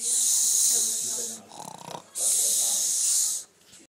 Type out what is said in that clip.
Yeah.